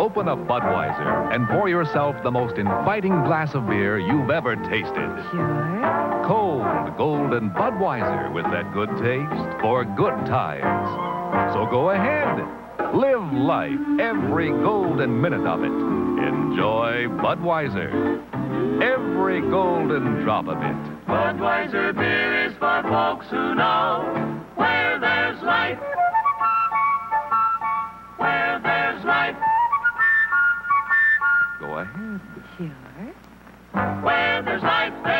Open a Budweiser and pour yourself the most inviting glass of beer you've ever tasted. Sure. Cold, golden Budweiser with that good taste for good times. So go ahead. Live life every golden minute of it. Enjoy Budweiser. Every golden drop of it. Budweiser beer is for folks who know Go ahead. Sure. Where there's life, there's